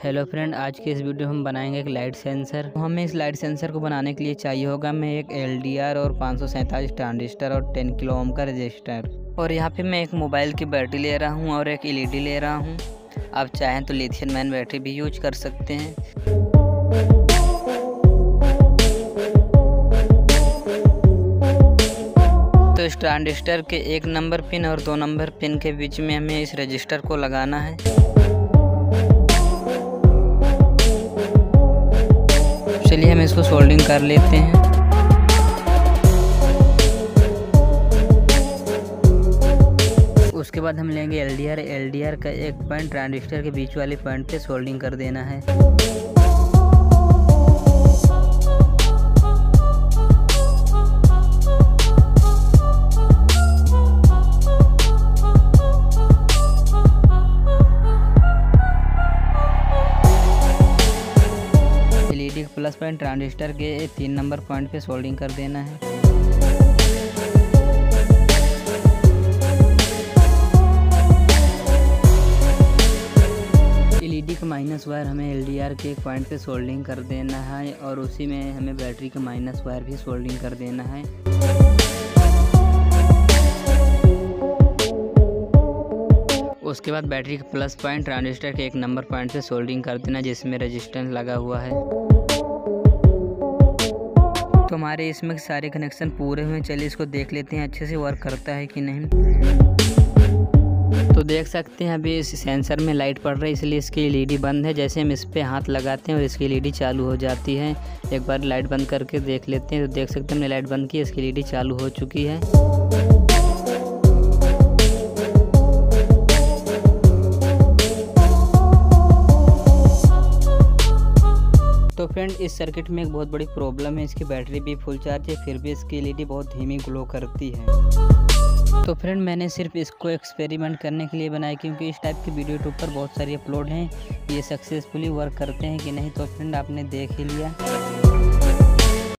Hello friend आज के इस वीडियो में हम बनाएँगे एक लाइट सेंसर तो हमें इस लाइट सेंसर को बनाने के लिए चाहिए होगा, मैं एक एलडीआर और पाँच सौ सैंतालीस ट्रांजिस्टर और टेन किलो ओम का रजिस्टर और यहाँ पे मैं एक मोबाइल की बैटरी ले रहा हूँ और एक एलईडी ले रहा हूँ। आप चाहें तो लिथियम मैन बैटरी भी यूज़ कर सकते हैं। तो इस ट्रांजिस्टर के एक नंबर पिन और दो नंबर पिन के बीच में हमें इस रजिस्टर को लगाना है। चलिए हम इसको सोल्डिंग कर लेते हैं। उसके बाद हम लेंगे L D R L D R का एक पॉइंट, ट्रांजिस्टर के बीच वाले पॉइंट पे सोल्डिंग कर देना है। एलईडी प्लस पॉइंट ट्रांजिस्टर के तीन नंबर पॉइंट पे सोल्डिंग कर देना है। एलईडी का माइनस वायर हमें एलडीआर के एक पॉइंट पे सोल्डिंग कर देना है और उसी में हमें बैटरी का माइनस वायर भी सोल्डिंग कर देना है। उसके बाद बैटरी के प्लस पॉइंट ट्रांजिस्टर के एक नंबर पॉइंट पे सोल्डिंग कर देना, जिसमें रेजिस्टेंस लगा हुआ है। तो हमारे इसमें सारे कनेक्शन पूरे हुए चलिए इसको देख लेते हैं, अच्छे से वर्क करता है कि नहीं। तो देख सकते हैं अभी इस सेंसर में लाइट पड़ रही है, इसलिए इसकी एलईडी बंद है। जैसे हम इस पर हाथ लगाते हैं और इसकी एलईडी चालू हो जाती है। एक बार लाइट बंद करके देख लेते हैं तो देख सकते हैं हमने लाइट बंद की, इसकी एलईडी चालू हो चुकी है। तो फ्रेंड, इस सर्किट में एक बहुत बड़ी प्रॉब्लम है, इसकी बैटरी भी फुल चार्ज है, फिर भी इसकी एलईडी बहुत धीमी ग्लो करती है। तो फ्रेंड, मैंने सिर्फ़ इसको एक्सपेरिमेंट करने के लिए बनाया, क्योंकि इस टाइप की वीडियो यूट्यूब पर बहुत सारी अपलोड हैं, ये सक्सेसफुली वर्क करते हैं कि नहीं तो फ्रेंड, आपने देख ही लिया।